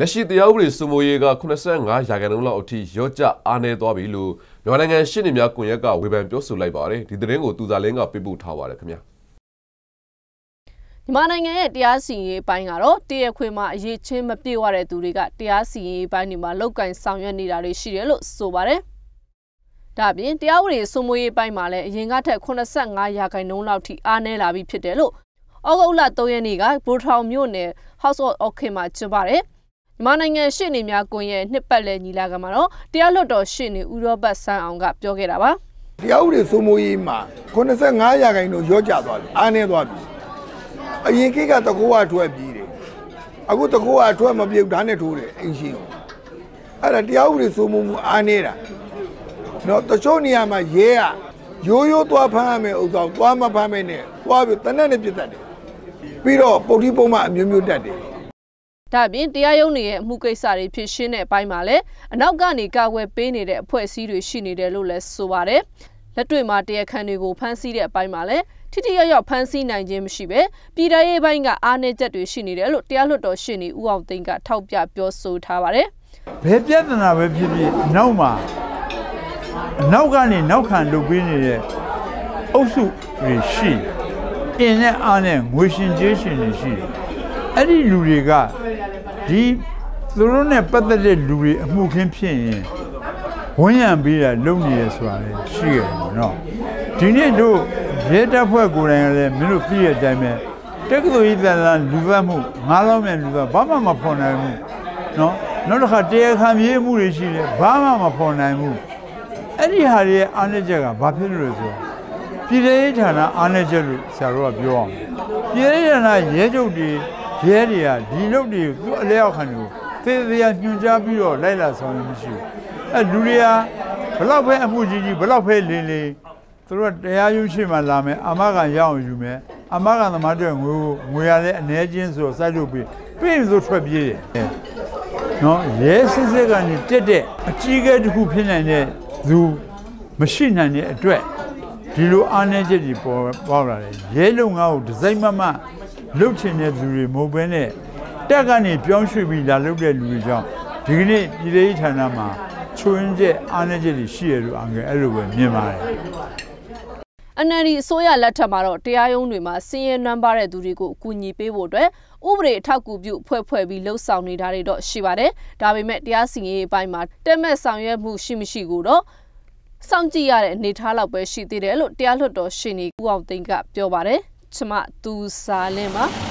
လက်ရှိတရားဥပဒေစိုးမိုးရေးက85ရာခိုင်နှုန်းလောက်အထိရော့ကျအားနည်းသွားပြီလို့မြန်မာနိုင်ငံရှင်းနေများကွန်ရက်ကဝေဖန်ပြောဆိုလိုက်ပါတယ်ဒီသတင်းကိုသူစာလင်းကပြပို့ထားပါတယ်ခင်ဗျာမြန်မာနိုင်ငံရဲ့တရားစီရင်ရေးပိုင်းကတော့တရခွေမှာအရေးချင်းမပြေဝတဲ့သူတွေကတရားစီရင်ရေးပိုင်းတွေမှာလောက်ကင်ဆောင်ရွက်နေတာတွေရှိတယ်လို့ဆိုပါတယ်။ဒါ့အပြင်တရားဥပဒေစိုးမိုးရေးပိုင်းမှာလည်းအရင်ကထက်85ရာခိုင်နှုန်းလောက်ထိအားနည်းလာပြီဖြစ်တယ်လို့ဩဂုတ်လ3ရက်နေ့ကဘိုထောင်မြို့နယ် House of Okin မှာကျင်းပတယ်။ မြန်မာနိုင်ငံရှေ့နေများကွန်ရဲ့နှစ်ပတ်လည်ညီလာခံမှာတော့တရားလွှတ်တော်ရှေ့နေဦးရောဘတ်ဆန်းအောင်ကပြောခဲ့တာပါ။တရားဥပဒေစိုးမိုးရေးမှာ85ရာခိုင်နှုန်းရော့ကျသွားပြီအားနည်းသွားပြီ။အရင်ကိကတကောကထွက်ပြီးတယ်။အခုတကောကထွက်မပြုတ်ဓာတ်နဲ့ထိုးတယ်အင်ရှင်ကို။အဲ့ဒါတရားဥပဒေစိုးမိုးမှုအားနည်းတာ။နော်တချို့နေရာမှာရဲကရိုးရိုးသွားဖမ်းရမယ်ဥစ္စာသွားမဖမ်းမယ်နဲ့သွားပြီးတနက်နဲ့ပြစ်တတ်တယ်ပြီးတော့ပုတ်တိပုံမှအမျိုးမျိုးတက်တယ် ဒါပြင်တရားရုံးတွေရဲ့အမှုကိစ္စတွေဖြစ်ရှင်းတဲ့အပိုင်းမှာလည်းအနောက်ကနေကာကွယ်ပေးနေတဲ့အဖွဲ့အစည်းတွေရှိနေတယ်လို့လည်းဆိုပါတယ်လက်တွေ့မှာတရားခံတွေကိုဖမ်းဆီးတဲ့အပိုင်းမှာလည်းထိထိရောက်ရောက်ဖမ်းဆီးနိုင်ခြင်းမရှိပဲပြည်ထရေးပိုင်းကအားနည်းချက်တွေရှိနေတယ်လို့တရားလွှတ်တော်ရှင်းနေဦးအောင်သိန်းကထောက်ပြပြောဆိုထားပါတယ်ဘယ်ပြဿနာပဲဖြစ်ဖြစ်နောက်မှာအနောက်ကနေနောက်ခံလုပ်ပေးနေတဲ့အုပ်စုတွေရှိအင်းနဲ့အားနဲ့ငွေရှင်ကျေးရှင်တွေရှိတယ်အဲ့ဒီလူတွေက ဒီသူတို့နဲ့ပတ်သက်တဲ့လူတွေအမှုခင်းဖြစ်ရင်ဝန်းရံပြီးတာလုပ်နေရဆိုတာလေရှိရတယ်နော်ဒီနေ့တို့ရဲတပ်ဖွဲ့ကိုယ်တိုင်ကလည်းမင်းတို့ပြည့်တဲ့အတိုင်းပဲတက္ကသိုလ်ကြီးတန်တန်လူသက်မှုငါးလုံးနဲ့လူသက်ဘာမှမဖော်နိုင်ဘူးနော်နောက်တစ်ခါတရားခံပြေးမှုတွေရှိတယ်ဘာမှမဖော်နိုင်ဘူးအဲ့ဒီဟာတွေရဲ့အားနည်းချက်ကဘာဖြစ်လို့လဲဆိုတော့ပြည်ထောင်ဌာနအားနည်းချက်လို့ဆရာတို့ကပြောအောင်ပြည်ထောင်ဌာနရဲချုပ်တွေ ရဲတွေကဒီလုပ်တွေသူအလဲရောက်ခံလို့သေသေးညွှန်ကြားပြီးတော့လိုက်လာဆောင်ရမရှိဘူးအဲလူတွေကဘလောက်ပဲအမှုကြီးကြီးဘလောက်ပဲလင်းလင်းသူတို့တရားရုံးရှိမှလာမယ်အမကန်ရအောင်ယူမယ်အမကန်သမားတွေငွေငွေရလဲအနေချင်းဆိုတော့စိုက်လို့ပြီးပြီးဆိုထွက်ပြေးတယ်နော်ရဲစစ်စစ်ကနေတက်တဲ့အကြီးကဲတစ်ခုဖြစ်နိုင်တဲ့သူမရှိနိုင်တဲ့အတွက်ဒီလိုအားနည်းချက်တွေပေါ်ပေါက်လာတယ်ရဲလုံငါ့ကိုဒီဇိုင်းမမ လှုပ်ချင်တဲ့လူတွေမဟုတ်ဘဲနဲ့တက်ကနေပြောင်းရွှေ့ပြီးလာလုပ်တဲ့လူတွေကြောင့်ဒီကနေ့ပြည်ထောင်ဌာနမှာချွင်းချက်အားနည်းချက်တွေရှိရလို့အငယ်အဲ့လိုပဲမြင်ပါတယ် NLD အစိုးရလက်ထက်မှာတော့တရားရုံးတွေမှာစည်ရင်နှမ်းပါတဲ့သူတွေကိုအကူအညီပေးဖို့အတွက်ဥပဒေအထောက်အကူပြုဖွဲ့ဖွဲ့ပြီးလှုပ်ဆောင်နေတာတွေတော့ရှိပါတယ်။ဒါပေမဲ့တရားစီရင်ရေးအပိုင်းမှာတက်မဲ့ဆောင်ရွက်မှုရှိမရှိကိုတော့စောင့်ကြည့်ရတဲ့အနေအထားလောက်ပဲရှိသေးတယ်လို့တရားလွှတ်တော်ရှင်းနေဦးအောင်သိန်းကပြောပါတယ်။ ကျမသူစာလင်းပါ